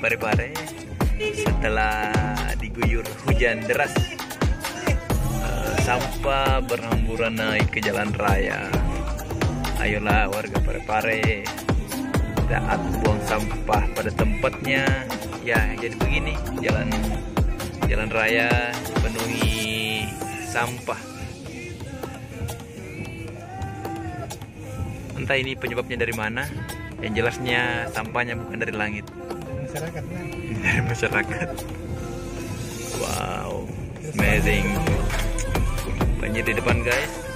Parepare setelah diguyur hujan deras. Uh, sampah berhamburan naik ke jalan raya. Ayolah warga Parepare taat buang sampah pada tempatnya. Ya jadi begini jalan jalan raya penuhi sampah. Entah ini penyebabnya dari mana yang jelasnya sampahnya bukan dari langit. Masyarakat lah dari masyarakat. Wow amazing. Banjir di depan guys